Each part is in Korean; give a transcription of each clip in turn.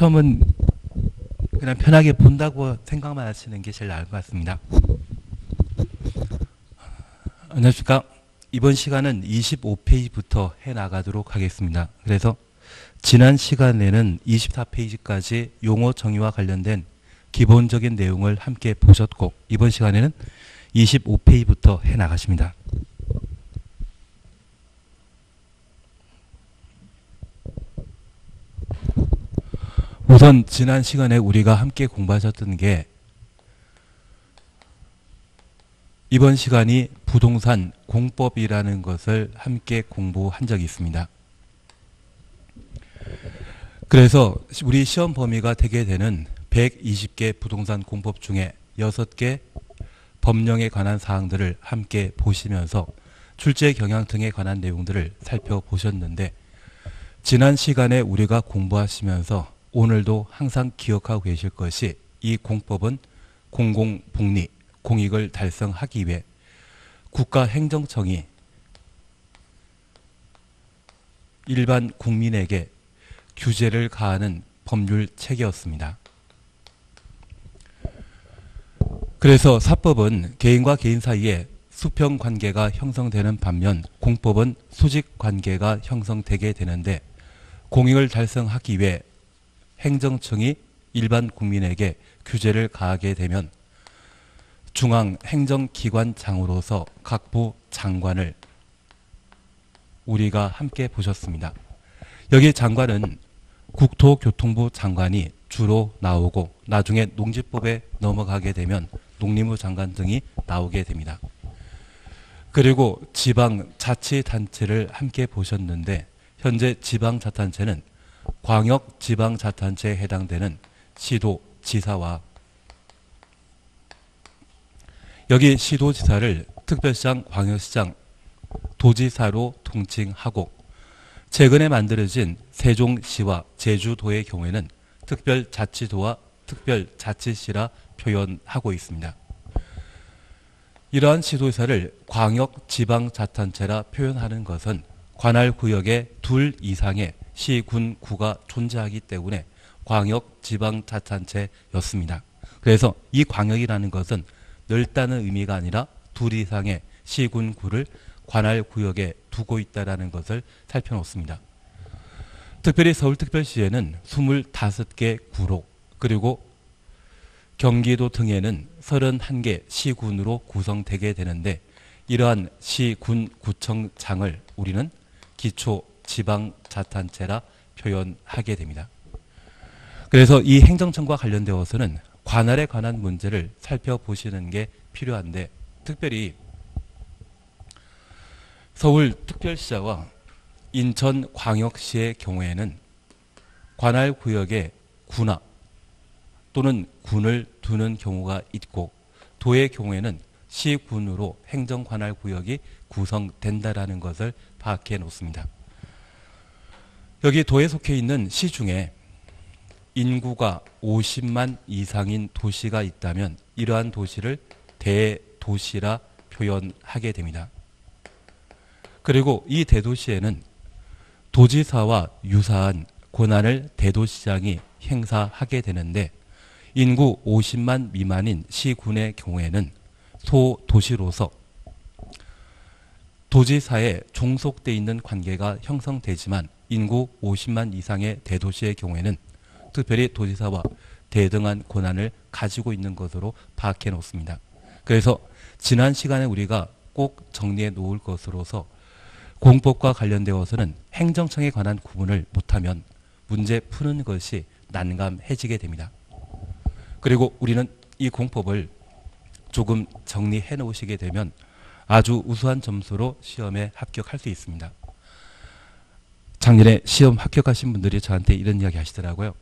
시험은 그냥 편하게 본다고 생각만 하시는 게 제일 나을 것 같습니다. 안녕하십니까. 이번 시간은 25페이지부터 해 나가도록 하겠습니다. 그래서 지난 시간에는 24페이지까지 용어 정의와 관련된 기본적인 내용을 함께 보셨고 이번 시간에는 25페이지부터 해 나가십니다. 우선 지난 시간에 우리가 함께 공부하셨던 게 이번 시간이 부동산 공법이라는 것을 함께 공부한 적이 있습니다. 그래서 우리 시험 범위가 되게 되는 120개 부동산 공법 중에 6개 법령에 관한 사항들을 함께 보시면서 출제 경향 등에 관한 내용들을 살펴보셨는데 지난 시간에 우리가 공부하시면서 오늘도 항상 기억하고 계실 것이 이 공법은 공공복리, 공익을 달성하기 위해 국가행정청이 일반 국민에게 규제를 가하는 법률 체계였습니다. 그래서 사법은 개인과 개인 사이에 수평 관계가 형성되는 반면 공법은 수직 관계가 형성되게 되는데 공익을 달성하기 위해 행정청이 일반 국민에게 규제를 가하게 되면 중앙 행정기관장으로서 각부 장관을 우리가 함께 보셨습니다. 여기 장관은 국토교통부 장관이 주로 나오고 나중에 농지법에 넘어가게 되면 농림부 장관 등이 나오게 됩니다. 그리고 지방자치단체를 함께 보셨는데 현재 지방자치단체는 광역 지방자치단체에 해당되는 시도, 지사와 여기 시도 지사를 특별시장, 광역시장, 도지사로 통칭하고 최근에 만들어진 세종시와 제주도의 경우에는 특별자치도와 특별자치시라 표현하고 있습니다. 이러한 시도지사를 광역지방자치단체라 표현하는 것은 관할 구역에 둘 이상의 시, 군, 구가 존재하기 때문에 광역 지방자치단체였습니다. 그래서 이 광역이라는 것은 넓다는 의미가 아니라 둘 이상의 시, 군, 구를 관할 구역에 두고 있다는 것을 살펴놓습니다. 특별히 서울특별시에는 25개 구로 그리고 경기도 등에는 31개 시군으로 구성되게 되는데 이러한 시군 구청장을 우리는 기초 지방자치단체라 표현하게 됩니다. 그래서 이 행정청과 관련되어서는 관할에 관한 문제를 살펴보시는 게 필요한데 특별히 서울특별시와 인천광역시의 경우에는 관할 구역에 구나 또는 군을 두는 경우가 있고 도의 경우에는 시군으로 행정 관할 구역이 구성된다라는 것을 파악해 놓습니다. 여기 도에 속해 있는 시 중에 인구가 50만 이상인 도시가 있다면 이러한 도시를 대도시라 표현하게 됩니다. 그리고 이 대도시에는 도지사와 유사한 권한을 대도시장이 행사하게 되는데 인구 50만 미만인 시군의 경우에는 소도시로서 도지사에 종속돼 있는 관계가 형성되지만 인구 50만 이상의 대도시의 경우에는 특별히 도지사와 대등한 권한을 가지고 있는 것으로 파악해 놓습니다. 그래서 지난 시간에 우리가 꼭 정리해 놓을 것으로서 공법과 관련되어서는 행정청에 관한 구분을 못하면 문제 푸는 것이 난감해지게 됩니다. 그리고 우리는 이 공법을 조금 정리해 놓으시게 되면 아주 우수한 점수로 시험에 합격할 수 있습니다. 작년에 시험 합격하신 분들이 저한테 이런 이야기 하시더라고요.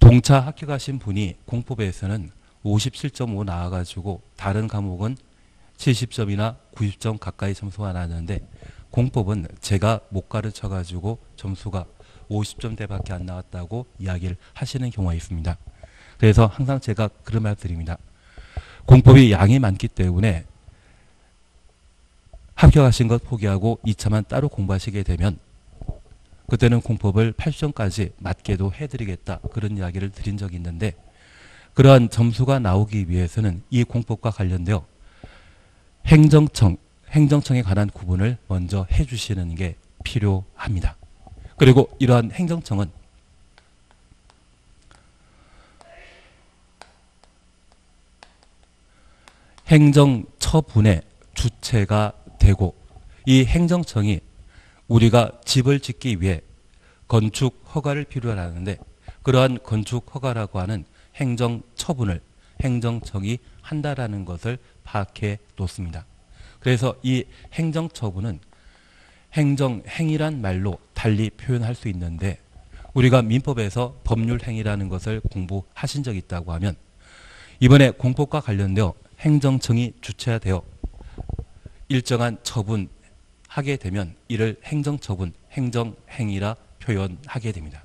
동차 합격하신 분이 공법에서는 57.5 나와가지고 다른 과목은 70점이나 90점 가까이 점수가 나왔는데 공법은 제가 못 가르쳐가지고 점수가 50점대밖에 안 나왔다고 이야기를 하시는 경우가 있습니다. 그래서 항상 제가 그런 말 드립니다. 공법이 양이 많기 때문에 합격하신 것 포기하고 2차만 따로 공부하시게 되면 그때는 공법을 8점까지 맞게도 해드리겠다 그런 이야기를 드린 적이 있는데 그러한 점수가 나오기 위해서는 이 공법과 관련되어 행정청 행정청에 관한 구분을 먼저 해주시는 게 필요합니다. 그리고 이러한 행정청은 행정처분의 주체가 되고 이 행정청이 우리가 집을 짓기 위해 건축 허가를 필요로 하는데 그러한 건축 허가라고 하는 행정 처분을 행정청이 한다라는 것을 파악해 놓습니다. 그래서 이 행정 처분은 행정 행위란 말로 달리 표현할 수 있는데 우리가 민법에서 법률 행위라는 것을 공부하신 적이 있다고 하면 이번에 공법과 관련되어 행정청이 주체화되어 일정한 처분하게 되면 이를 행정처분, 행정행위라 표현하게 됩니다.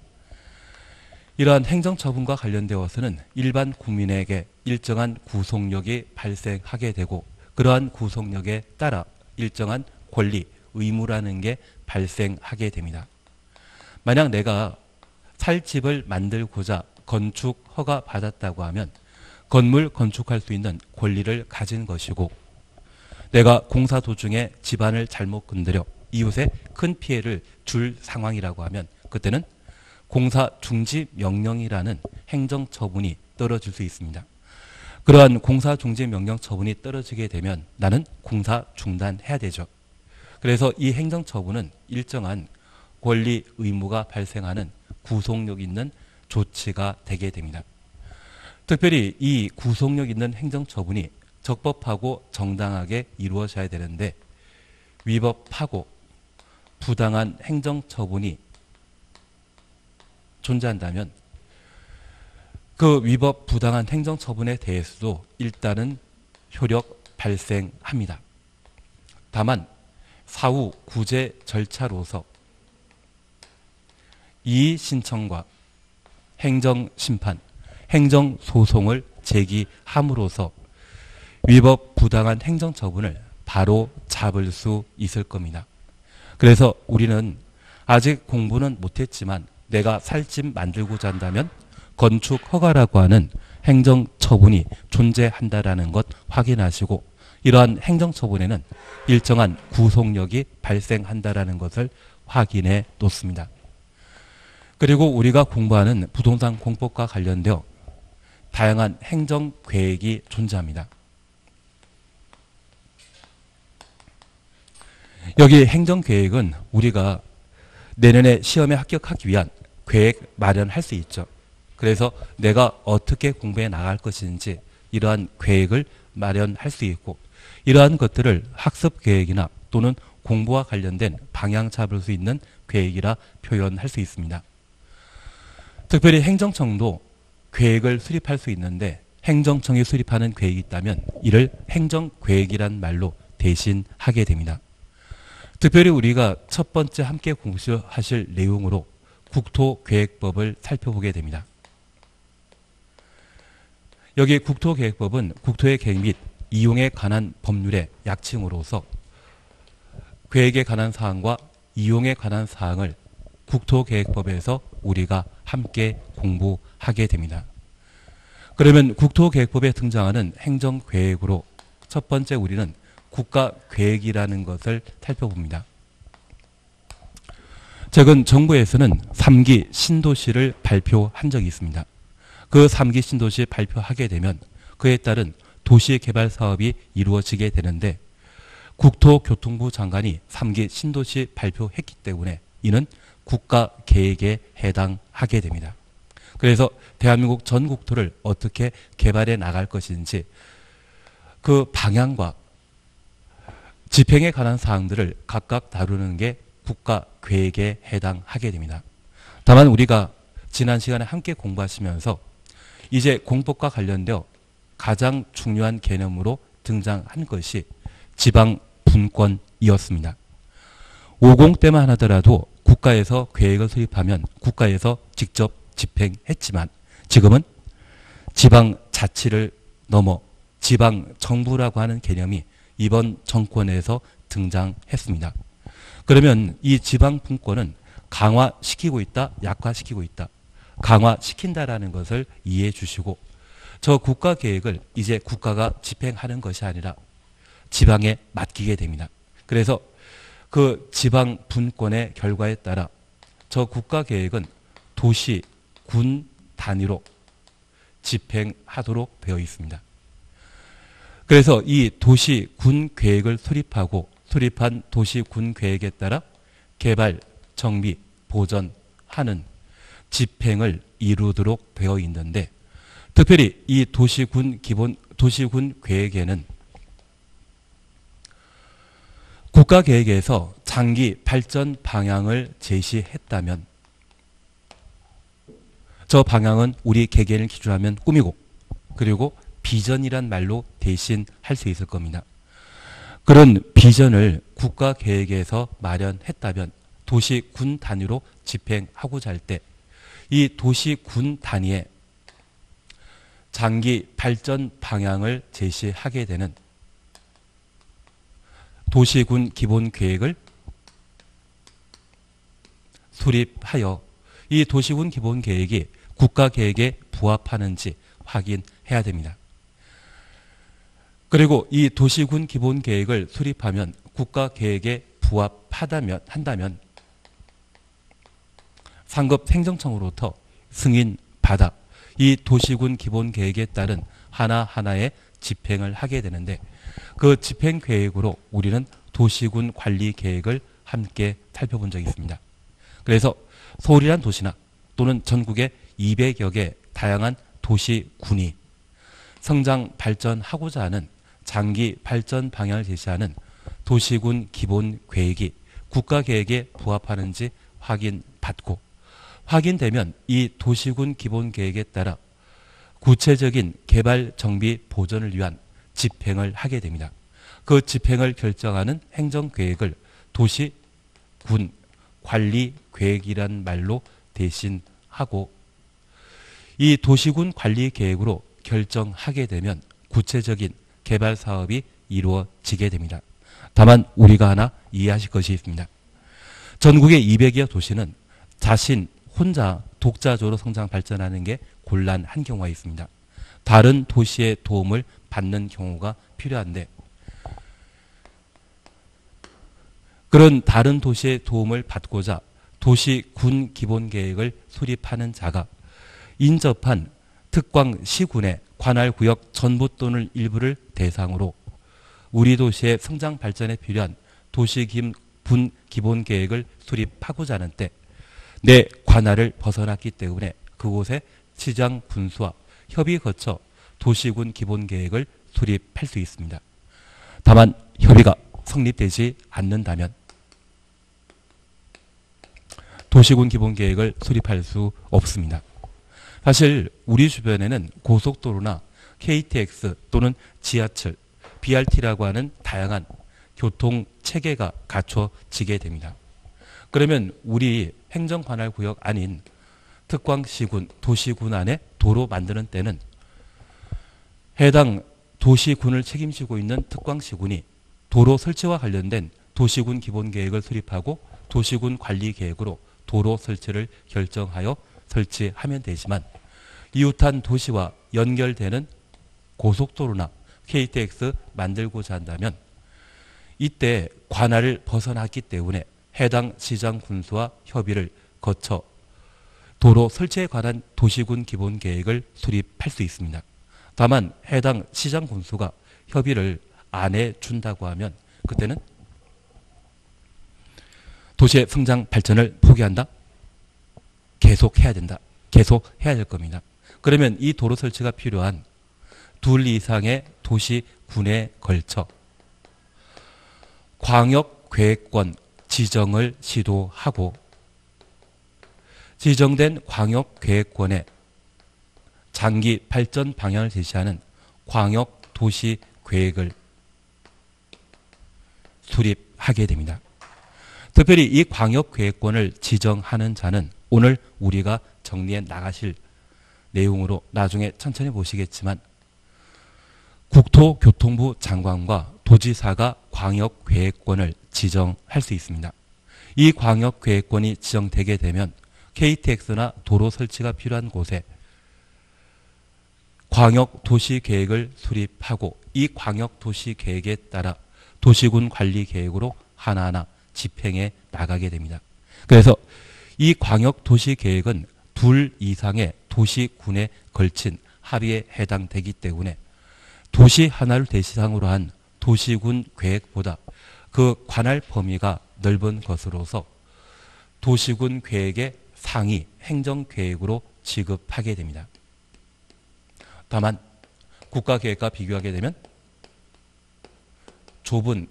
이러한 행정처분과 관련되어서는 일반 국민에게 일정한 구속력이 발생하게 되고 그러한 구속력에 따라 일정한 권리, 의무라는 게 발생하게 됩니다. 만약 내가 살 집을 만들고자 건축 허가 받았다고 하면 건물 건축할 수 있는 권리를 가진 것이고 내가 공사 도중에 집안을 잘못 건드려 이웃에 큰 피해를 줄 상황이라고 하면 그때는 공사 중지 명령이라는 행정 처분이 떨어질 수 있습니다. 그러한 공사 중지 명령 처분이 떨어지게 되면 나는 공사 중단해야 되죠. 그래서 이 행정 처분은 일정한 권리 의무가 발생하는 구속력 있는 조치가 되게 됩니다. 특별히 이 구속력 있는 행정 처분이 적법하고 정당하게 이루어져야 되는데 위법하고 부당한 행정 처분이 존재한다면 그 위법 부당한 행정 처분에 대해서도 일단은 효력 발생합니다. 다만 사후 구제 절차로서 이의 신청과 행정 심판, 행정 소송을 제기함으로써 위법 부당한 행정 처분을 바로 잡을 수 있을 겁니다. 그래서 우리는 아직 공부는 못했지만 내가 살집 만들고자 한다면 건축 허가라고 하는 행정 처분이 존재한다라는 것 확인하시고 이러한 행정 처분에는 일정한 구속력이 발생한다라는 것을 확인해 놓습니다. 그리고 우리가 공부하는 부동산 공법과 관련되어 다양한 행정 계획이 존재합니다. 여기 행정 계획은 우리가 내년에 시험에 합격하기 위한 계획 마련할 수 있죠. 그래서 내가 어떻게 공부해 나갈 것인지 이러한 계획을 마련할 수 있고 이러한 것들을 학습 계획이나 또는 공부와 관련된 방향 잡을 수 있는 계획이라 표현할 수 있습니다. 특별히 행정청도 계획을 수립할 수 있는데 행정청이 수립하는 계획이 있다면 이를 행정계획이란 말로 대신하게 됩니다. 특별히 우리가 첫 번째 함께 공부하실 내용으로 국토계획법을 살펴보게 됩니다. 여기 국토계획법은 국토의 계획 및 이용에 관한 법률의 약칭으로서 계획에 관한 사항과 이용에 관한 사항을 국토계획법에서 우리가 함께 공부하게 됩니다. 그러면 국토계획법에 등장하는 행정계획으로 첫 번째 우리는 국가 계획이라는 것을 살펴봅니다. 최근 정부에서는 3기 신도시를 발표한 적이 있습니다. 그 3기 신도시 발표하게 되면 그에 따른 도시개발 사업이 이루어지게 되는데 국토교통부 장관이 3기 신도시 발표했기 때문에 이는 국가 계획에 해당하게 됩니다. 그래서 대한민국 전 국토를 어떻게 개발해 나갈 것인지 그 방향과 집행에 관한 사항들을 각각 다루는 게 국가 계획에 해당하게 됩니다. 다만 우리가 지난 시간에 함께 공부하시면서 이제 공법과 관련되어 가장 중요한 개념으로 등장한 것이 지방 분권이었습니다. 50 때만 하더라도 국가에서 계획을 수립하면 국가에서 직접 집행했지만 지금은 지방 자치를 넘어 지방 정부라고 하는 개념이 이번 정권에서 등장했습니다. 그러면 이 지방 분권은 강화시키고 있다, 약화시키고 있다. 강화시킨다라는 것을 이해해 주시고 저 국가 계획을 이제 국가가 집행하는 것이 아니라 지방에 맡기게 됩니다. 그래서 그 지방 분권의 결과에 따라 저 국가 계획은 도시, 군 단위로 집행하도록 되어 있습니다. 그래서 이 도시 군 계획을 수립하고 수립한 도시 군 계획에 따라 개발, 정비, 보전하는 집행을 이루도록 되어 있는데 특별히 이 도시군 기본 도시군 계획에는 국가 계획에서 장기 발전 방향을 제시했다면 저 방향은 우리 개개인을 기준하면 꿈이고 그리고 비전이란 말로 대신 할 수 있을 겁니다. 그런 비전을 국가 계획에서 마련했다면 도시 군 단위로 집행하고자 할 때 이 도시 군 단위에 장기 발전 방향을 제시하게 되는 도시군 기본 계획을 수립하여 이 도시군 기본 계획이 국가 계획에 부합하는지 확인해야 됩니다. 그리고 이 도시군 기본 계획을 수립하면 국가 계획에 부합하다면 한다면 상급 행정청으로부터 승인 받아 이 도시군 기본 계획에 따른 하나하나의 집행을 하게 되는데 그 집행 계획으로 우리는 도시군 관리 계획을 함께 살펴본 적이 있습니다. 그래서 서울이란 도시나 또는 전국의 200여 개 다양한 도시군이 성장 발전하고자 하는 장기 발전 방향을 제시하는 도시군 기본 계획이 국가 계획에 부합하는지 확인받고 확인되면 이 도시군 기본 계획에 따라 구체적인 개발 정비 보전을 위한 집행을 하게 됩니다. 그 집행을 결정하는 행정 계획을 도시군 관리 계획이란 말로 대신하고 이 도시군 관리 계획으로 결정하게 되면 구체적인 개발 사업이 이루어지게 됩니다. 다만 우리가 하나 이해하실 것이 있습니다. 전국의 200여 도시는 자신 혼자 독자적으로 성장 발전하는 게 곤란한 경우가 있습니다. 다른 도시의 도움을 받는 경우가 필요한데 그런 다른 도시의 도움을 받고자 도시 군 기본 계획을 수립하는 자가 인접한 특광 시군의 관할 구역 전부 또는 일부를 대상으로 우리 도시의 성장 발전에 필요한 도시 분 기본 계획을 수립하고자 하는 때 내 관할을 벗어났기 때문에 그곳에 시장 군수와 협의 거쳐 도시군 기본 계획을 수립할 수 있습니다. 다만 협의가 성립되지 않는다면 도시군 기본 계획을 수립할 수 없습니다. 사실 우리 주변에는 고속도로나 KTX 또는 지하철, BRT라고 하는 다양한 교통 체계가 갖춰지게 됩니다. 그러면 우리 행정 관할 구역 아닌 특광시군, 도시군 안에 도로 만드는 때는 해당 도시군을 책임지고 있는 특광시군이 도로 설치와 관련된 도시군 기본 계획을 수립하고 도시군 관리 계획으로 도로 설치를 결정하여 설치하면 되지만 이웃한 도시와 연결되는 고속도로나 KTX 만들고자 한다면 이때 관할을 벗어났기 때문에 해당 시장 군수와 협의를 거쳐 도로 설치에 관한 도시군 기본 계획을 수립할 수 있습니다. 다만 해당 시장 군수가 협의를 안 해준다고 하면 그때는 도시의 성장 발전을 포기한다? 계속 해야 된다. 계속 해야 될 겁니다. 그러면 이 도로 설치가 필요한 둘 이상의 도시 군에 걸쳐 광역 계획권 지정을 시도하고 지정된 광역 계획권에 장기 발전 방향을 제시하는 광역 도시 계획을 수립하게 됩니다. 특별히 이 광역 계획권을 지정하는 자는 오늘 우리가 정리해 나가실 내용으로 나중에 천천히 보시겠지만 국토교통부 장관과 도지사가 광역계획권을 지정할 수 있습니다. 이 광역 계획권이 지정되게 되면 KTX나 도로 설치가 필요한 곳에 광역 도시 계획을 수립하고 이 광역 도시 계획에 따라 도시군 관리 계획으로 하나하나 집행해 나가게 됩니다. 그래서 이 광역 도시 계획은 둘 이상의 도시군에 걸친 합의에 해당되기 때문에 도시 하나를 대상으로 한 도시군 계획보다 그 관할 범위가 넓은 것으로서 도시군 계획의 상위 행정 계획으로 지급하게 됩니다. 다만 국가 계획과 비교하게 되면 좁은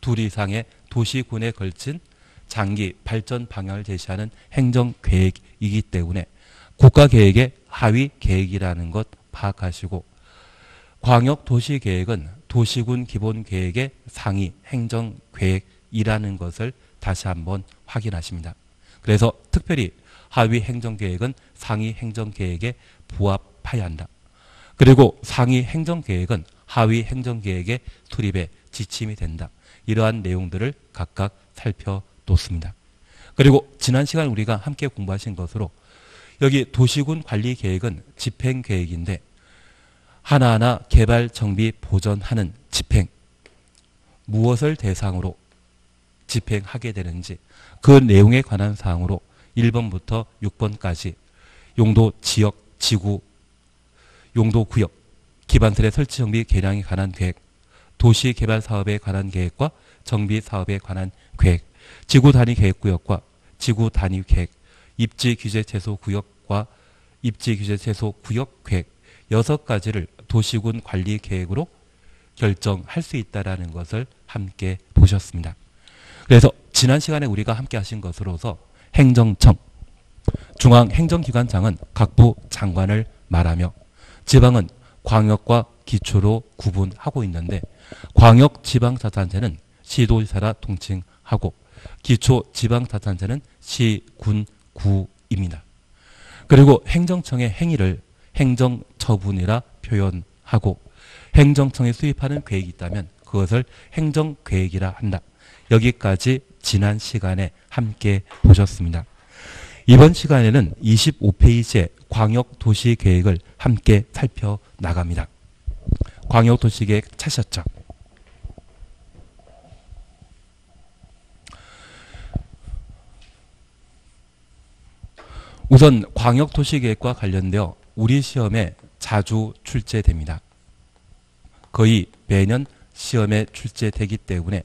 둘 이상의 도시군에 걸친 장기 발전 방향을 제시하는 행정 계획이기 때문에 국가 계획의 하위 계획이라는 것 파악하시고 광역 도시 계획은 도시군 기본 계획의 상위 행정 계획이라는 것을 다시 한번 확인하십니다. 그래서 특별히 하위 행정 계획은 상위 행정 계획에 부합해야 한다. 그리고 상위 행정 계획은 하위 행정 계획의 수립에 지침이 된다. 이러한 내용들을 각각 살펴 뒀습니다. 그리고 지난 시간 우리가 함께 공부하신 것으로 여기 도시군 관리 계획은 집행 계획인데 하나하나 개발 정비 보전하는 집행 무엇을 대상으로 집행하게 되는지 그 내용에 관한 사항으로 1번부터 6번까지 용도 지역 지구 용도 구역 기반설의 설치 정비 개량에 관한 계획 도시 개발 사업에 관한 계획과 정비 사업에 관한 계획 지구 단위 계획 구역과 지구 단위 계획 입지 규제 최소 구역과 입지 규제 최소 구역 계획 여섯 가지를 도시군 관리 계획으로 결정할 수 있다라는 것을 함께 보셨습니다. 그래서 지난 시간에 우리가 함께 하신 것으로서 행정청, 중앙행정기관장은 각부 장관을 말하며 지방은 광역과 기초로 구분하고 있는데 광역 지방자치단체는 시도지사라 통칭하고 기초 지방자치단체는 시 군 구입니다. 그리고 행정청의 행위를 행정처분이라 표현하고 행정청이 수립하는 계획이 있다면 그것을 행정계획이라 한다. 여기까지 지난 시간에 함께 보셨습니다. 이번 시간에는 25페이지의 광역도시계획을 함께 살펴나갑니다. 광역도시계획 찾으셨죠? 우선 광역도시계획과 관련되어 우리 시험에 자주 출제됩니다. 거의 매년 시험에 출제되기 때문에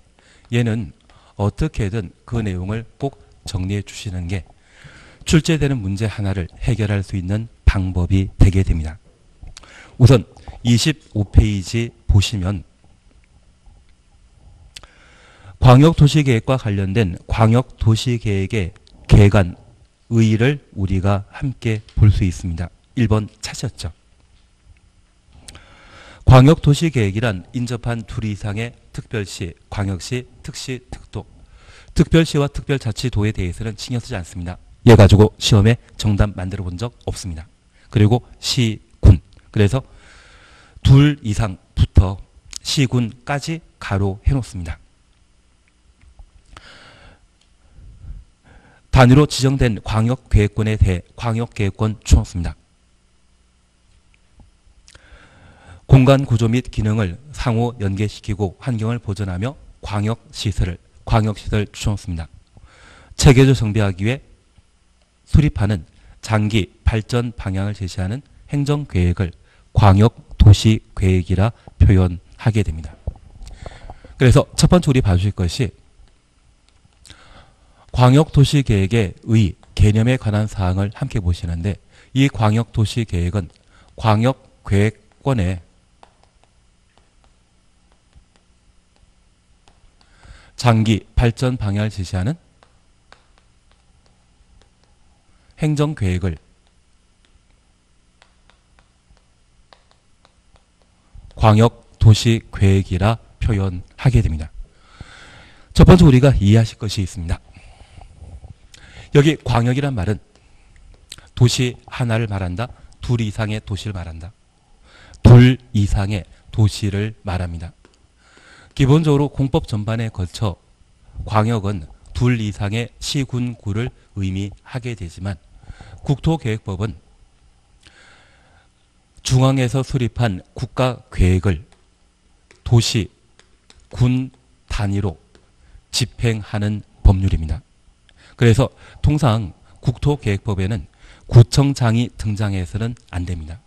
얘는 어떻게든 그 내용을 꼭 정리해 주시는 게 출제되는 문제 하나를 해결할 수 있는 방법이 되게 됩니다. 우선 25페이지 보시면 광역도시계획과 관련된 광역도시계획의 개관 의의를 우리가 함께 볼 수 있습니다. 1번 찾으셨죠? 광역도시계획이란 인접한 둘 이상의 특별시, 광역시, 특시, 특도. 특별시와 특별자치도에 대해서는 신경 쓰지 않습니다. 얘 가지고 시험에 정답 만들어 본 적 없습니다. 그리고 시 군. 그래서 둘 이상부터 시군까지 가로 해놓습니다. 단위로 지정된 광역계획권에 대해 광역계획권 주었습니다. 공간 구조 및 기능을 상호 연계시키고 환경을 보존하며 광역시설을 광역시설 주었습니다. 체계적 정비하기 위해 수립하는 장기 발전 방향을 제시하는 행정계획을 광역도시계획이라 표현하게 됩니다. 그래서 첫 번째 우리 봐주실 것이 광역도시계획의 의, 개념에 관한 사항을 함께 보시는데 이 광역도시계획은 광역계획권의 장기 발전 방향을 제시하는 행정계획을 광역도시계획이라 표현하게 됩니다. 첫 번째 우리가 이해하실 것이 있습니다. 여기 광역이란 말은 도시 하나를 말한다. 둘 이상의 도시를 말한다. 둘 이상의 도시를 말합니다. 기본적으로 공법 전반에 걸쳐 광역은 둘 이상의 시군 구를 의미하게 되지만 국토계획법은 중앙에서 수립한 국가 계획을 도시, 군 단위로 집행하는 법률입니다. 그래서 통상 국토계획법에는 구청장이 등장해서는 안 됩니다.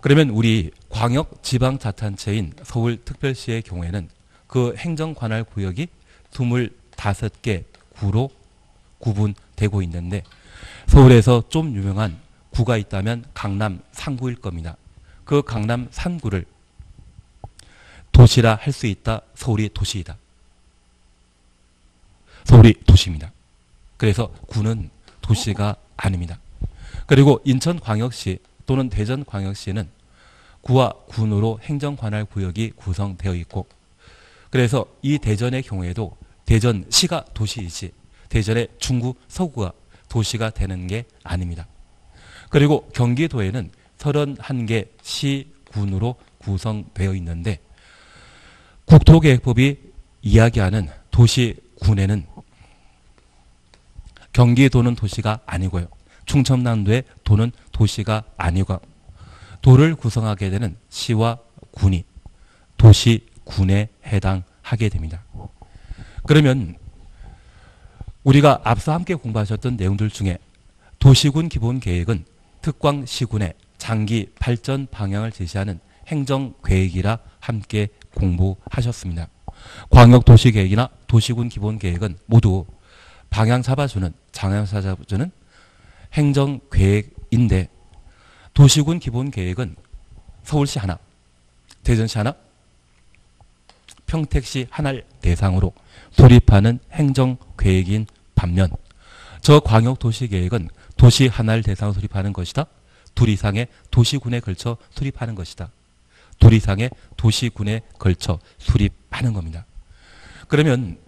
그러면 우리 광역 지방자치단체인 서울특별시의 경우에는 그 행정관할 구역이 25개 구로 구분되고 있는데 서울에서 좀 유명한 구가 있다면 강남 3구일 겁니다. 그 강남 3구를 도시라 할 수 있다. 서울이 도시이다. 서울이 도시입니다. 그래서 구는 도시가 아닙니다. 그리고 인천광역시 또는 대전광역시는 구와 군으로 행정관할 구역이 구성되어 있고 그래서 이 대전의 경우에도 대전시가 도시이지 대전의 중구 서구가 도시가 되는 게 아닙니다. 그리고 경기도에는 31개 시 군으로 구성되어 있는데 국토계획법이 이야기하는 도시 군에는 경기도는 도시가 아니고요. 충청남도의 도는 도시가 아니고 도를 구성하게 되는 시와 군이 도시 군에 해당하게 됩니다. 그러면 우리가 앞서 함께 공부하셨던 내용들 중에 도시군 기본 계획은 특광시군의 장기 발전 방향을 제시하는 행정 계획이라 함께 공부하셨습니다. 광역도시계획이나 도시군 기본계획은 모두 방향 잡아주는 장향 잡아주는 행정 계획인데 도시군 기본 계획은 서울시 하나, 대전시 하나, 평택시 하나를 대상으로 수립하는 행정 계획인 반면 저 광역도시계획은 도시 하나를 대상으로 수립하는 것이다. 둘 이상의 도시군에 걸쳐 수립하는 것이다. 둘 이상의 도시군에 걸쳐 수립하는 겁니다. 그러면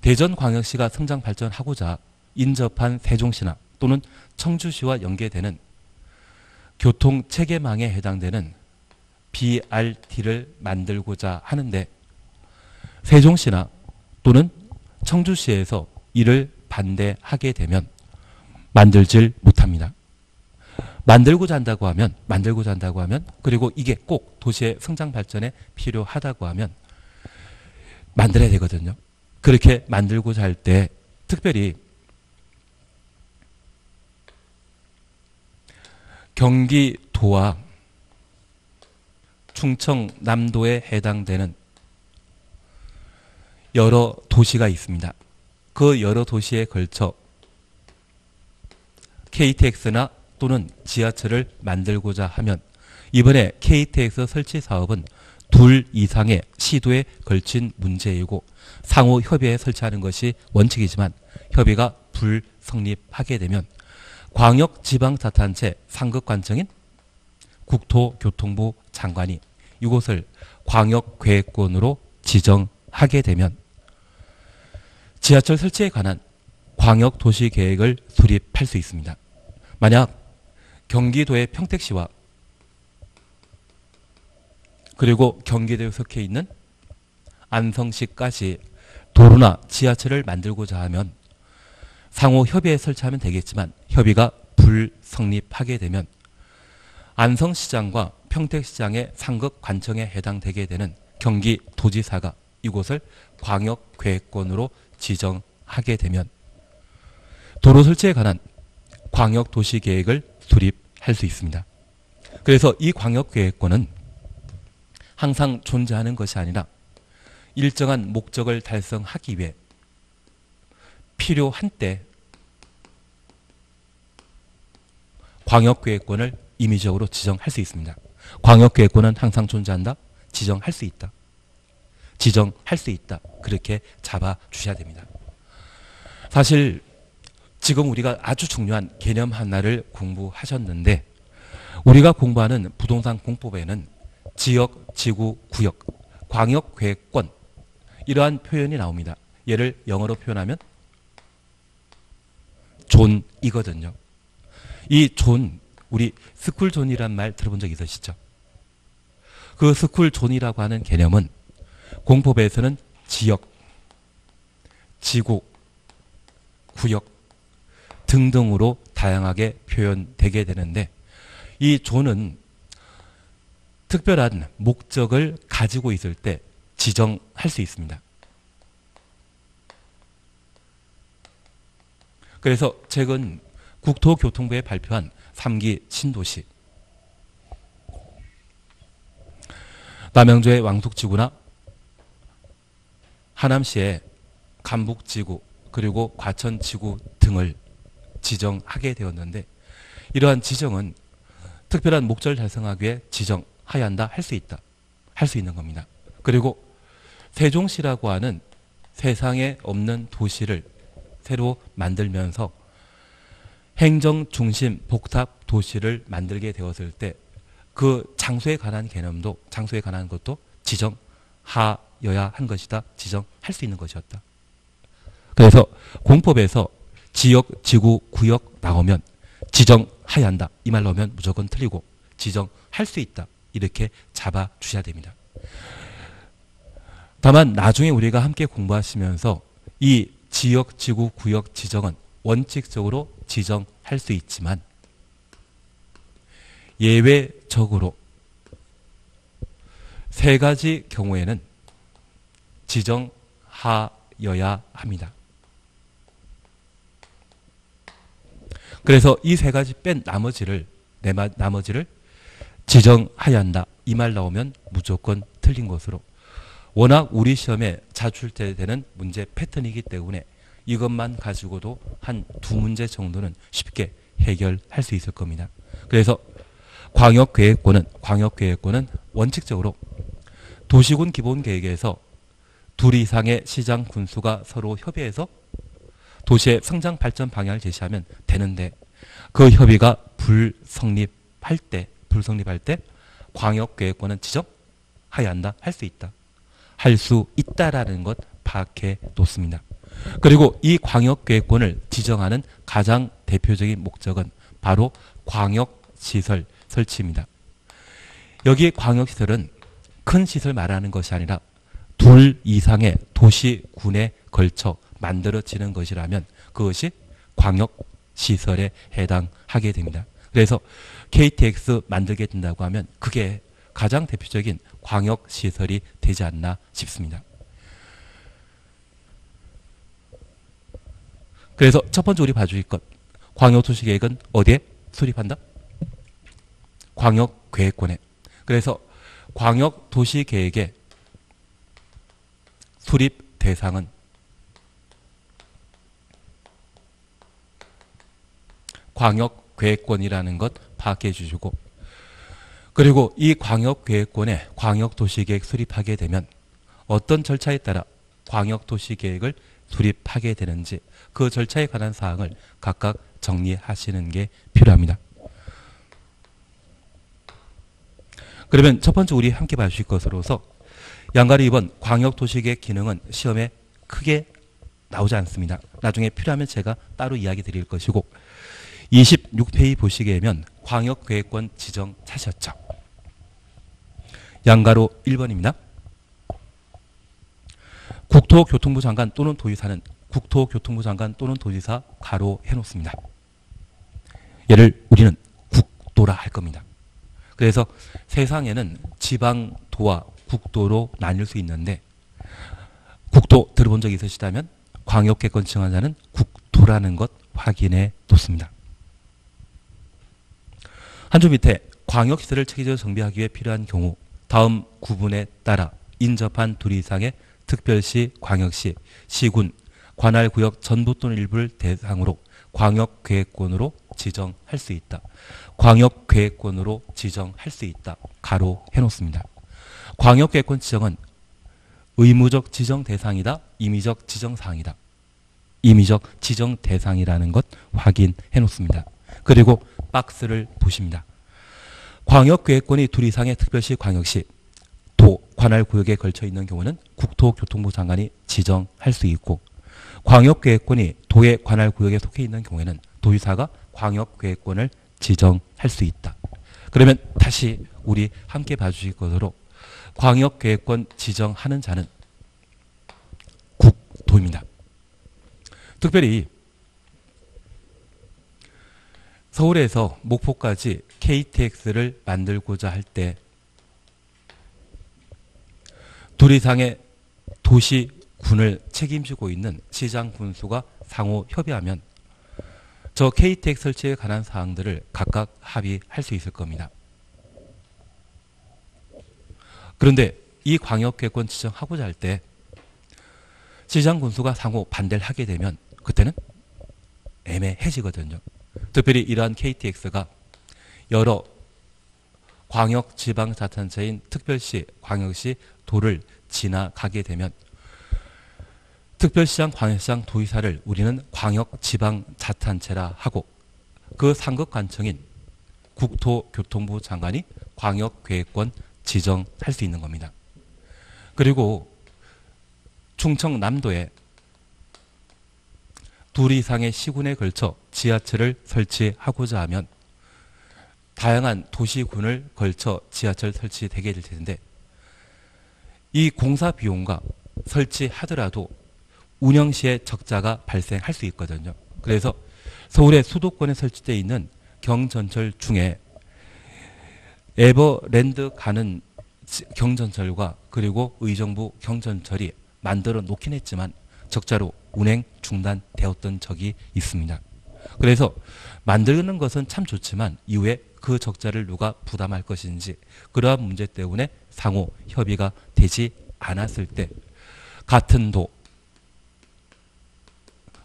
대전광역시가 성장 발전하고자 인접한 세종시나 또는 청주시와 연계되는 교통 체계망에 해당되는 BRT를 만들고자 하는데 세종시나 또는 청주시에서 이를 반대하게 되면 만들질 못합니다. 만들고자 한다고 하면 만들고자 한다고 하면 그리고 이게 꼭 도시의 성장 발전에 필요하다고 하면 만들어야 되거든요. 그렇게 만들고자 할 때 특별히 경기도와 충청남도에 해당되는 여러 도시가 있습니다. 그 여러 도시에 걸쳐 KTX나 또는 지하철을 만들고자 하면 이번에 KTX 설치 사업은 둘 이상의 시도에 걸친 문제이고 상호 협의에 설치하는 것이 원칙이지만 협의가 불성립하게 되면 광역지방자치단체 상급관청인 국토교통부 장관이 이곳을 광역계획권으로 지정하게 되면 지하철 설치에 관한 광역도시계획을 수립할 수 있습니다. 만약 경기도의 평택시와 그리고 경기도에 속해 있는 안성시까지 도로나 지하철을 만들고자 하면 상호 협의에 설치하면 되겠지만 협의가 불성립하게 되면 안성시장과 평택시장의 상급 관청에 해당되게 되는 경기도지사가 이곳을 광역계획권으로 지정하게 되면 도로 설치에 관한 광역도시계획을 수립할 수 있습니다. 그래서 이 광역계획권은 항상 존재하는 것이 아니라 일정한 목적을 달성하기 위해 필요한 때 광역계획권을 임의적으로 지정할 수 있습니다. 광역계획권은 항상 존재한다? 지정할 수 있다. 지정할 수 있다. 그렇게 잡아 주셔야 됩니다. 사실 지금 우리가 아주 중요한 개념 하나를 공부하셨는데 우리가 공부하는 부동산 공법에는 지역, 지구, 구역, 광역 계획권 이러한 표현이 나옵니다. 얘를 영어로 표현하면 zone이거든요. 이 존, 우리 스쿨 zone이란 말 들어본 적 있으시죠? 그 스쿨 zone이라고 하는 개념은 공법에서는 지역, 지구, 구역 등등으로 다양하게 표현되게 되는데 이 zone은 특별한 목적을 가지고 있을 때 지정할 수 있습니다. 그래서 최근 국토교통부에 발표한 3기 신도시 남양주의 왕숙지구나 하남시의 감북지구 그리고 과천지구 등을 지정하게 되었는데 이러한 지정은 특별한 목적을 달성하기 위해 지정 하여야 한다 할 수 있다 할 수 있는 겁니다. 그리고 세종시라고 하는 세상에 없는 도시를 새로 만들면서 행정 중심 복합 도시를 만들게 되었을 때 그 장소에 관한 개념도 장소에 관한 것도 지정하여야 한 것이다. 지정할 수 있는 것이었다. 그래서 공법에서 지역, 지구, 구역 나오면 지정하여야 한다. 이 말 나오면 무조건 틀리고 지정할 수 있다. 이렇게 잡아 주셔야 됩니다. 다만 나중에 우리가 함께 공부하시면서 이 지역, 지구, 구역 지정은 원칙적으로 지정할 수 있지만 예외적으로 세 가지 경우에는 지정하여야 합니다. 그래서 이 세 가지 뺀 나머지를 나머지를 지정하여야 한다. 이 말 나오면 무조건 틀린 것으로 워낙 우리 시험에 자주 되는 문제 패턴이기 때문에 이것만 가지고도 한 두 문제 정도는 쉽게 해결할 수 있을 겁니다. 그래서 광역계획권은 광역계획권은 원칙적으로 도시군 기본계획에서 둘 이상의 시장 군수가 서로 협의해서 도시의 성장 발전 방향을 제시하면 되는데 그 협의가 불성립할 때 불성립할 때 광역계획권은 지정하여야 한다 할 수 있다 할 수 있다라는 것 파악해 놓습니다. 그리고 이 광역계획권을 지정하는 가장 대표적인 목적은 바로 광역시설 설치입니다. 여기 광역시설은 큰 시설 말하는 것이 아니라 둘 이상의 도시 군에 걸쳐 만들어지는 것이라면 그것이 광역시설에 해당하게 됩니다. 그래서 KTX 만들게 된다고 하면 그게 가장 대표적인 광역 시설이 되지 않나 싶습니다. 그래서 첫 번째 우리 봐주실 것 광역 도시 계획은 어디에 수립한다? 광역 계획권에. 그래서 광역 도시 계획의 수립 대상은 광역 계획권이라는 것 파악해 주시고 그리고 이 광역 계획권에 광역 도시 계획 수립하게 되면 어떤 절차에 따라 광역 도시 계획을 수립하게 되는지 그 절차에 관한 사항을 각각 정리하시는 게 필요합니다. 그러면 첫 번째 우리 함께 봐주실 것으로서 양가리 2번 광역도시계획 기능은 시험에 크게 나오지 않습니다. 나중에 필요하면 제가 따로 이야기 드릴 것이고 26페이지 보시게 되면 광역계획권 지정 차셨죠. 양가로 1번입니다. 국토교통부 장관 또는 도지사는 국토교통부 장관 또는 도지사 가로 해놓습니다. 얘를 우리는 국도라 할 겁니다. 그래서 세상에는 지방도와 국도로 나뉠 수 있는데 국도 들어본 적 있으시다면 광역계권 지정한 자는 국도라는 것 확인해 놓습니다. 한 줄 밑에 광역시설을 체계적으로 정비하기 위해 필요한 경우 다음 구분에 따라 인접한 둘 이상의 특별시, 광역시, 시군, 관할 구역 전부 또는 일부를 대상으로 광역계획권으로 지정할 수 있다. 광역계획권으로 지정할 수 있다. 가로 해놓습니다. 광역계획권 지정은 의무적 지정 대상이다. 임의적 지정 사항이다. 임의적 지정 대상이라는 것 확인해 놓습니다. 그리고 박스를 보십니다. 광역계획권이 둘 이상의 특별시, 광역시, 도, 관할 구역에 걸쳐 있는 경우는 국토교통부 장관이 지정할 수 있고 광역계획권이 도의 관할 구역에 속해 있는 경우에는 도의사가 광역계획권을 지정할 수 있다. 그러면 다시 우리 함께 봐주실 것으로 광역계획권 지정하는 자는 국도입니다. 특별히 서울에서 목포까지 KTX를 만들고자 할 때 둘 이상의 도시군을 책임지고 있는 시장 군수가 상호 협의하면 저 KTX 설치에 관한 사항들을 각각 합의할 수 있을 겁니다. 그런데 이 광역계권 지정하고자 할 때 시장 군수가 상호 반대를 하게 되면 그때는 애매해지거든요. 특별히 이러한 KTX가 여러 광역 지방 자탄체인 특별시, 광역시, 도를 지나가게 되면 특별시장, 광역시장, 도의사를 우리는 광역 지방 자탄체라 하고 그 상급 관청인 국토교통부 장관이 광역 계획권 지정할 수 있는 겁니다. 그리고 충청남도에 둘 이상의 시군에 걸쳐 지하철을 설치하고자 하면 다양한 도시군을 걸쳐 지하철 설치되게 될 텐데 이 공사 비용과 설치하더라도 운영 시에 적자가 발생할 수 있거든요. 그래서 서울의 수도권에 설치되어 있는 경전철 중에 에버랜드 가는 경전철과 그리고 의정부 경전철이 만들어 놓긴 했지만 적자로 운행 중단되었던 적이 있습니다. 그래서 만드는 것은 참 좋지만 이후에 그 적자를 누가 부담할 것인지 그러한 문제 때문에 상호 협의가 되지 않았을 때 같은 도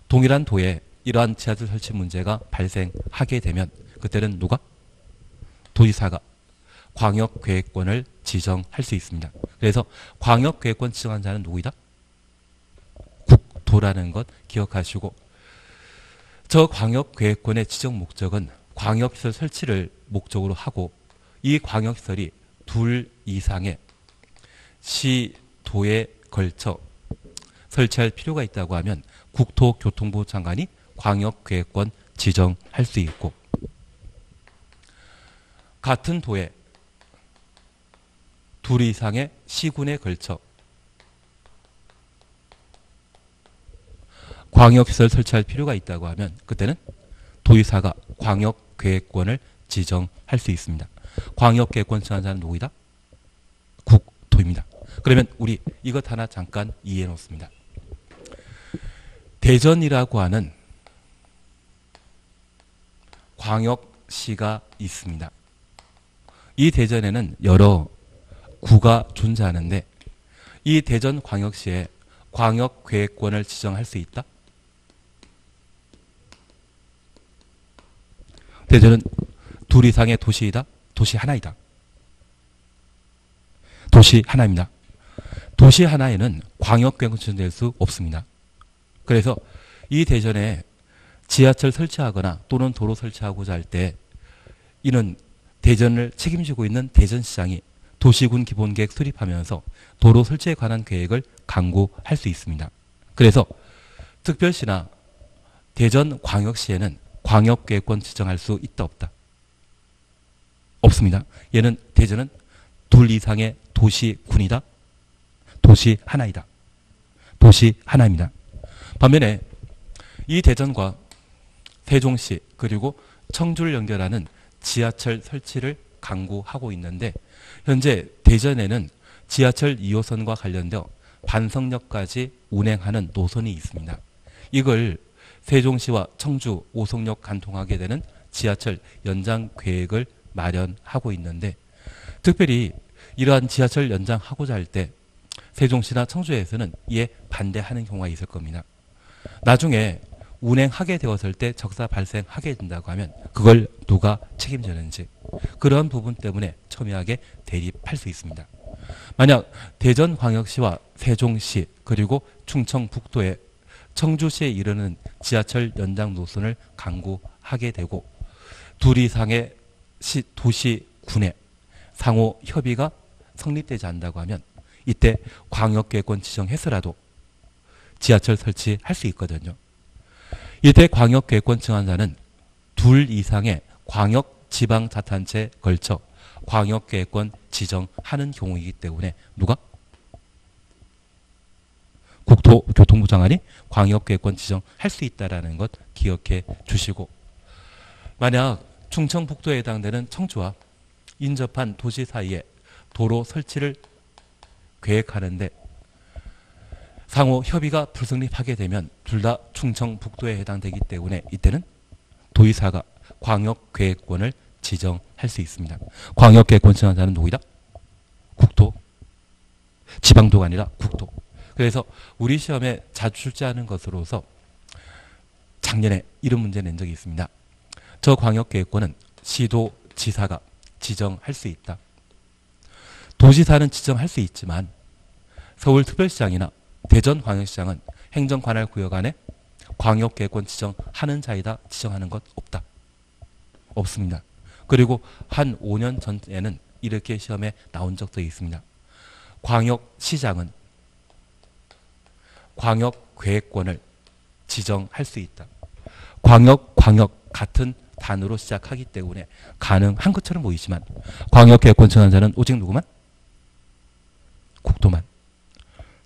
동일한 도에 이러한 지하철 설치 문제가 발생하게 되면 그때는 누가 도지사가 광역계획권을 지정할 수 있습니다. 그래서 광역계획권 지정한 자는 누구이다? 국토라는 것 기억하시고. 저 광역계획권의 지정 목적은 광역시설 설치를 목적으로 하고 이 광역시설이 둘 이상의 시 도에 걸쳐 설치할 필요가 있다고 하면 국토교통부 장관이 광역계획권 지정할 수 있고. 같은 도에 둘 이상의 시군에 걸쳐 광역시설 설치할 필요가 있다고 하면 그때는 도의사가 광역계획권을 지정할 수 있습니다. 광역계획권 지정자는 누구이다? 국토입니다. 그러면 우리 이것 하나 잠깐 이해해 놓습니다. 대전이라고 하는 광역시가 있습니다. 이 대전에는 여러 구가 존재하는데 이 대전 광역시에 광역 계획권을 지정할 수 있다? 대전은 둘 이상의 도시이다? 도시 하나이다. 도시 하나입니다. 도시 하나에는 광역계획 지정될 수 없습니다. 그래서 이 대전에 지하철 설치하거나 또는 도로 설치하고자 할 때 이는 대전을 책임지고 있는 대전시장이 도시군 기본계획 수립하면서 도로 설치에 관한 계획을 강구할 수 있습니다. 그래서 특별시나 대전 광역시에는 광역계획권 지정할 수 있다 없다? 없습니다. 얘는 대전은 둘 이상의 도시군이다. 도시 하나이다. 도시 하나입니다. 반면에 이 대전과 세종시 그리고 청주를 연결하는 지하철 설치를 강구하고 있는데 현재 대전에는 지하철 2호선과 관련되어 반성역까지 운행하는 노선이 있습니다. 이걸 세종시와 청주, 오송역 간통하게 되는 지하철 연장 계획을 마련하고 있는데 특별히 이러한 지하철 연장하고자 할 때 세종시나 청주에서는 이에 반대하는 경우가 있을 겁니다. 나중에 운행하게 되었을 때 적사 발생하게 된다고 하면 그걸 누가 책임지는지 그런 부분 때문에 첨예하게 대립할 수 있습니다. 만약 대전광역시와 세종시 그리고 충청북도에 청주시에 이르는 지하철 연장 노선을 강구하게 되고 둘 이상의 시, 도시 군의 상호 협의가 성립되지 않는다고 하면 이때 광역계획권 지정해서라도 지하철 설치할 수 있거든요. 이때 광역계획권 지정자는 둘 이상의 광역 지방자탄체에 걸쳐 광역계획권 지정하는 경우이기 때문에 누가? 국토교통부 장관이 광역계획권 지정할 수 있다라는 것 기억해 주시고 만약 충청북도에 해당되는 청주와 인접한 도시 사이에 도로 설치를 계획하는데 상호 협의가 불성립하게 되면 둘 다 충청북도에 해당되기 때문에 이때는 도의사가 광역계획권을 지정할 수 있습니다. 광역계획권 지정한 자는 누구이다? 국토. 지방도가 아니라 국토. 그래서 우리 시험에 자주 출제하는 것으로서 작년에 이런 문제 낸 적이 있습니다. 저 광역계획권은 시도 지사가 지정할 수 있다. 도지사는 지정할 수 있지만 서울특별시장이나 대전광역시장은 행정관할 구역 안에 광역계획권 지정하는 자이다 지정하는 것 없다. 없습니다. 그리고 한 5년 전에는 이렇게 시험에 나온 적도 있습니다. 광역시장은 광역 계획권을 지정할 수 있다. 광역, 광역 같은 단으로 시작하기 때문에 가능한 것처럼 보이지만 광역 계획권 지정한 자는 오직 누구만? 국토만.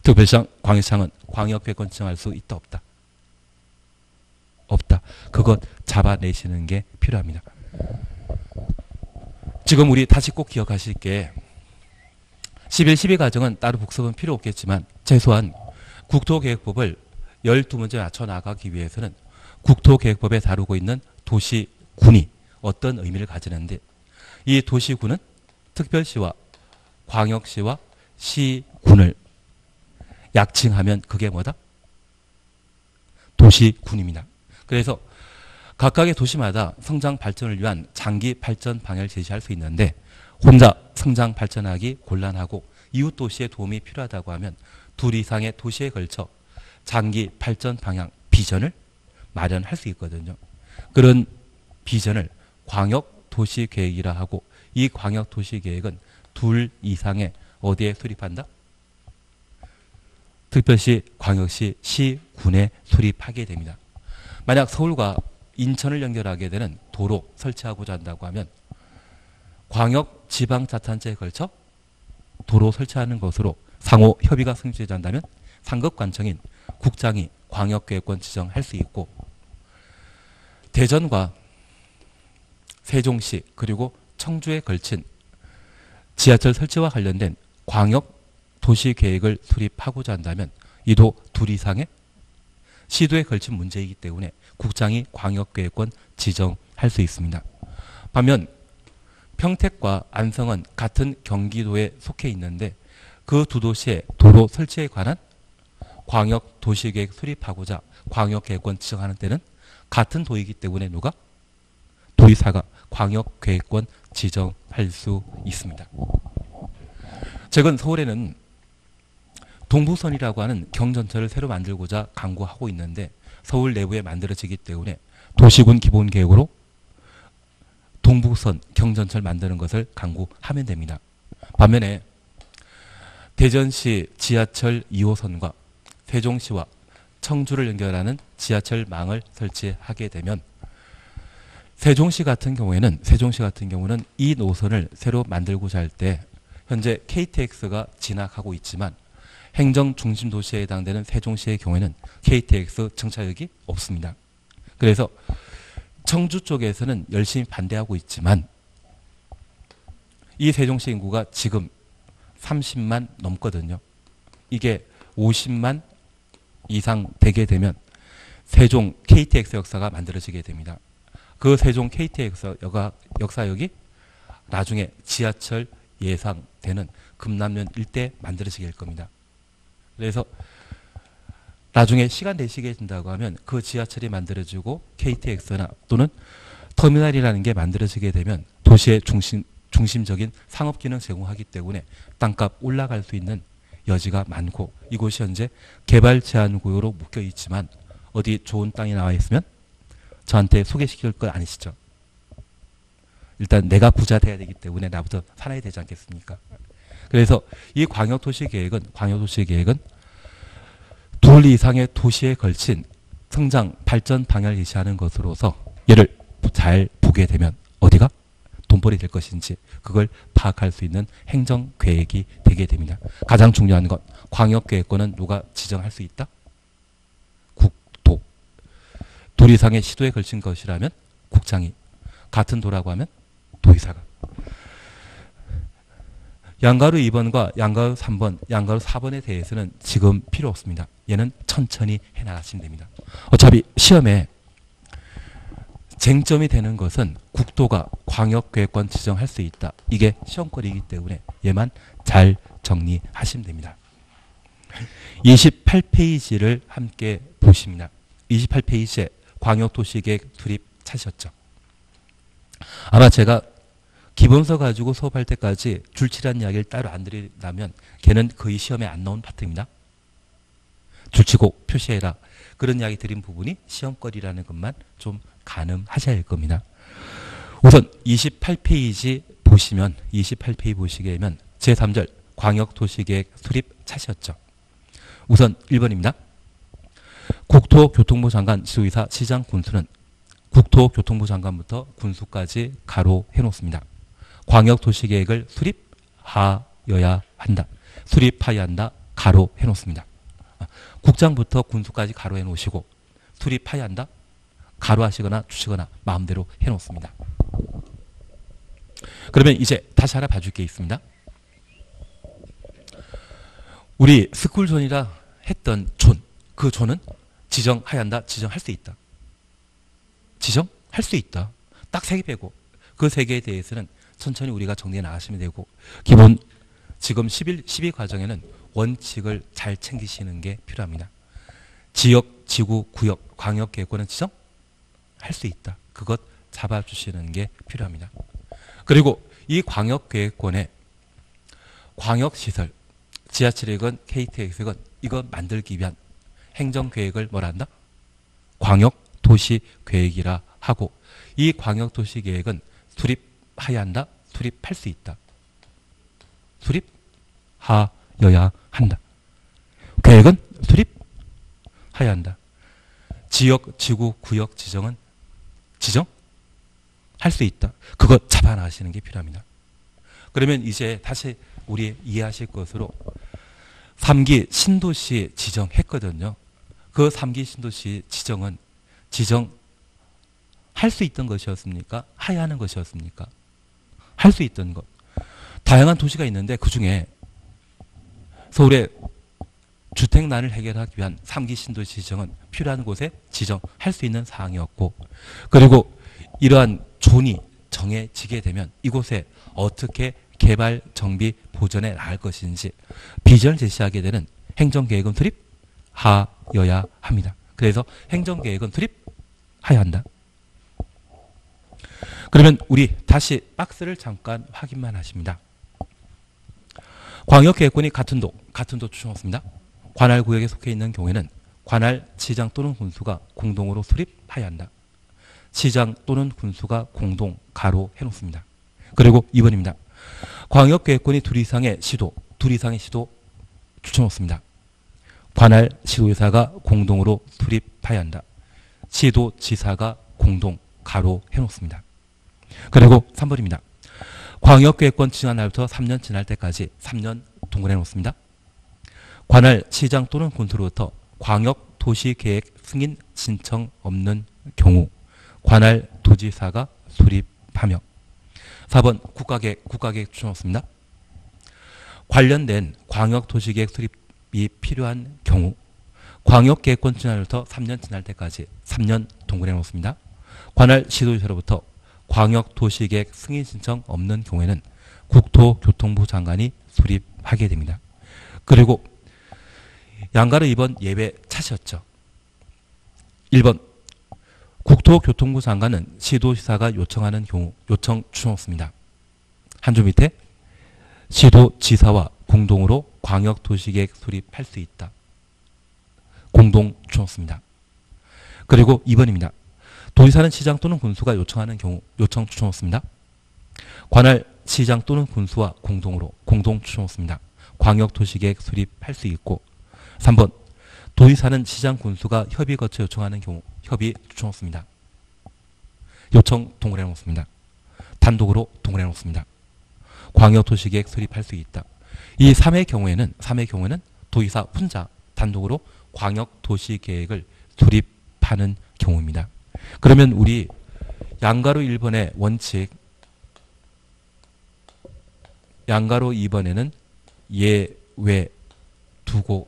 특별시장, 광역시장은 광역 계획권 지정할 수 있다 없다? 없다. 그것 잡아내시는 게 필요합니다. 지금 우리 다시 꼭 기억하실 게 11, 12 과정은 따로 복습은 필요 없겠지만 최소한 국토계획법을 12문제 맞춰 나가기 위해서는 국토계획법에 다루고 있는 도시군이 어떤 의미를 가지는데 이 도시군은 특별시와 광역시와 시군을 약칭하면 그게 뭐다? 도시군입니다. 그래서 각각의 도시마다 성장 발전을 위한 장기 발전 방향을 제시할 수 있는데 혼자 성장 발전하기 곤란하고 이웃 도시의 도움이 필요하다고 하면 둘 이상의 도시에 걸쳐 장기 발전 방향 비전을 마련할 수 있거든요. 그런 비전을 광역 도시 계획이라 하고 이 광역 도시 계획은 둘 이상의 어디에 수립한다? 특별시, 광역시, 시 군에 수립하게 됩니다. 만약 서울과 인천을 연결하게 되는 도로 설치하고자 한다고 하면 광역 지방자치단체에 걸쳐 도로 설치하는 것으로 상호 협의가 성취된다면 상급 관청인 국장이 광역계획권 지정할 수 있고 대전과 세종시 그리고 청주에 걸친 지하철 설치와 관련된 광역 도시 계획을 수립하고자 한다면 이도 둘 이상의 시도에 걸친 문제이기 때문에 국장이 광역계획권 지정할 수 있습니다. 반면 평택과 안성은 같은 경기도에 속해 있는데 그 두 도시의 도로 설치에 관한 광역 도시계획 수립하고자 광역 계획권 지정하는 때는 같은 도이기 때문에 누가 도의사가 광역 계획권 지정할 수 있습니다. 최근 서울에는 동부선이라고 하는 경전철을 새로 만들고자 강구하고 있는데 서울 내부에 만들어지기 때문에 도시군 기본 계획으로 동부선 경전철 만드는 것을 강구하면 됩니다. 반면에 대전시 지하철 2호선과 세종시와 청주를 연결하는 지하철망을 설치하게 되면 세종시 같은 경우에는 세종시 같은 경우는 이 노선을 새로 만들고자 할 때 현재 KTX가 진학하고 있지만 행정 중심 도시에 해당되는 세종시의 경우에는 KTX 정차역이 없습니다. 그래서 청주 쪽에서는 열심히 반대하고 있지만 이 세종시 인구가 지금 30만 넘거든요. 이게 50만 이상 되게 되면 세종 KTX 역사가 만들어지게 됩니다. 그 세종 KTX 역사역이 나중에 지하철 예상되는 금남면 일대 만들어지게 될 겁니다. 그래서 나중에 시간 되시게 된다고 하면 그 지하철이 만들어지고 KTX나 또는 터미널이라는 게 만들어지게 되면 도시의 중심, 중심적인 상업 기능 제공하기 때문에 땅값 올라갈 수 있는 여지가 많고 이곳이 현재 개발 제한 구역으로 묶여 있지만 어디 좋은 땅이 나와 있으면 저한테 소개시킬 것 아니시죠? 일단 내가 부자 돼야 되기 때문에 나부터 살아야 되지 않겠습니까? 그래서 이 광역도시 계획은 광역도시 계획은 둘 이상의 도시에 걸친 성장 발전 방향을 제시하는 것으로서 얘를 잘 보게 되면 어디가 돈벌이 될 것인지 그걸 파악할 수 있는 행정 계획이 되게 됩니다. 가장 중요한 건 광역 계획권은 누가 지정할 수 있다? 국도. 둘 이상의 시도에 걸친 것이라면 국장이. 같은 도라고 하면 도의사가. 양가루 2번과 양가루 3번, 양가루 4번에 대해서는 지금 필요 없습니다. 얘는 천천히 해나가시면 됩니다. 어차피 시험에 쟁점이 되는 것은 국도가 광역계획권 지정할 수 있다. 이게 시험거리이기 때문에 얘만 잘 정리하시면 됩니다. 28페이지를 함께 보십니다. 28페이지에 광역도시계획 투입 찾으셨죠? 아마 제가 기본서 가지고 수업할 때까지 줄치란 이야기를 따로 안 드린다면 걔는 거의 시험에 안 나온 파트입니다. 줄치고 표시해라. 그런 이야기 드린 부분이 시험거리라는 것만 좀 가늠하셔야 할 겁니다. 우선 28페이지 보시면 28페이지 보시게 되면 제3절 광역도시계획 수립 차셨죠. 우선 1번입니다. 국토교통부 장관 지도의사 시장 군수는 국토교통부 장관부터 군수까지 가로 해놓습니다. 광역도시계획을 수립하여야 한다. 수립하여야 한다. 가로 해놓습니다. 아, 국장부터 군수까지 가로 해놓으시고 수립하여야 한다. 가로 하시거나 주시거나 마음대로 해놓습니다. 그러면 이제 다시 하나 봐줄 게 있습니다. 우리 스쿨존이라 했던 존, 그 zone은 지정하여야 한다. 지정할 수 있다. 지정할 수 있다. 딱 세 개 빼고 그 세 개에 대해서는 천천히 우리가 정리해 나가시면 되고 기본 지금 11, 12 과정에는 원칙을 잘 챙기시는 게 필요합니다. 지역, 지구, 구역, 광역 계획권은 지정 할 수 있다. 그것 잡아주시는 게 필요합니다. 그리고 이 광역 계획권에 광역 시설, 지하철이건 KTX건 이거 만들기 위한 행정 계획을 뭐라 한다? 광역 도시 계획이라 하고 이 광역 도시 계획은 수립하여야 한다. 수립할 수 있다. 수립하여야 한다. 계획은 수립하여야 한다. 지역, 지구, 구역 지정은 지정 할 수 있다. 그거 잡아나시는 게 필요합니다. 그러면 이제 다시 우리 이해하실 것으로 3기 신도시 지정했거든요. 그 3기 신도시 지정은 지정 할 수 있던 것이었습니까? 하야 하는 것이었습니까? 할 수 있던 것. 다양한 도시가 있는데 그 중에 서울의 주택난을 해결하기 위한 3기 신도시 지정은 필요한 곳에 지정할 수 있는 사항이었고 그리고 이러한 존이 정해지게 되면 이곳에 어떻게 개발, 정비, 보전해 나갈 것인지 비전을 제시하게 되는 행정계획은 수립하여야 합니다. 그래서 행정계획은 수립하여야 한다. 그러면 우리 다시 박스를 잠깐 확인만 하십니다. 광역계획권이 같은 도, 같은 도 추정했습니다. 관할 구역에 속해 있는 경우에는 관할 시장 또는 군수가 공동으로 수립하여야 한다. 시장 또는 군수가 공동 가로 해놓습니다. 그리고 2번입니다. 광역계획권이 둘 이상의 시도, 둘 이상의 시도 추천놓습니다. 관할 시도의사가 공동으로 수립하여야 한다. 시도 지사가 공동 가로 해놓습니다. 그리고 3번입니다. 광역계획권 지난 날부터 3년 지날 때까지 3년 동원해 놓습니다. 관할 시장 또는 군수로부터 광역 도시계획 승인 신청 없는 경우 관할 도지사가 수립하며 4번 국가계획, 국가계획 추천없습니다. 관련된 광역도시계획 수립이 필요한 경우 광역계획권 지날부터 3년 지날 때까지 3년 동원해 놓습니다. 관할 시도지사로부터 광역도시계획 승인 신청 없는 경우에는 국토교통부 장관이 수립하게 됩니다. 그리고 양가로 2번 예외 차셨죠. 1번 국토교통부 장관은 시도지사가 요청하는 경우 요청 추천없습니다. 한 줄 밑에 시도지사와 공동으로 광역도시계획 수립할 수 있다. 공동 추천없습니다. 그리고 2번입니다. 도지사는 시장 또는 군수가 요청하는 경우 요청 추천없습니다. 관할 시장 또는 군수와 공동으로 공동 추천없습니다. 광역도시계획 수립할 수 있고 3번 도의사는 시장 군수가 협의 거쳐 요청하는 경우 협의 추천없습니다. 요청 동원해 놓습니다. 단독으로 동원해 놓습니다. 광역도시계획 수립할 수 있다. 이 3의 경우에는 3의 경우에는 도의사 혼자 단독으로 광역 도시 계획을 수립하는 경우입니다. 그러면 우리 양가로 1번의 원칙 양가로 2번에는 예외 두고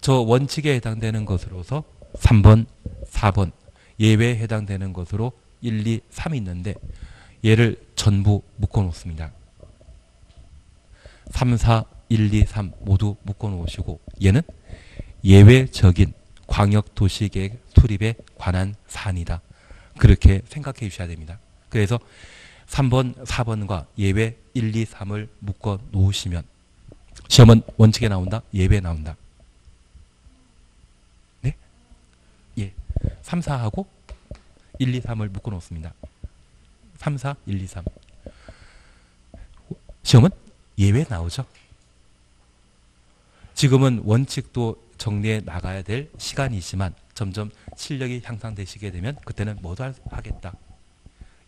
저 원칙에 해당되는 것으로서 3번, 4번 예외에 해당되는 것으로 1, 2, 3이 있는데 얘를 전부 묶어 놓습니다. 3, 4, 1, 2, 3 모두 묶어 놓으시고 얘는 예외적인 광역도시계획 수립에 관한 사안이다. 그렇게 생각해 주셔야 됩니다. 그래서 3번, 4번과 예외 1, 2, 3을 묶어 놓으시면 시험은 원칙에 나온다, 예외에 나온다. 네? 예. 3, 4하고 1, 2, 3을 묶어 놓습니다. 3, 4, 1, 2, 3. 시험은 예외 나오죠. 지금은 원칙도 정리해 나가야 될 시간이지만 점점 실력이 향상되시게 되면 그때는 뭐도 할- 하겠다.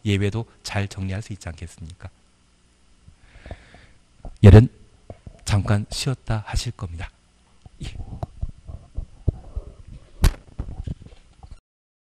예외도 잘 정리할 수 있지 않겠습니까? 얘는 잠깐 쉬었다 하실 겁니다. 예.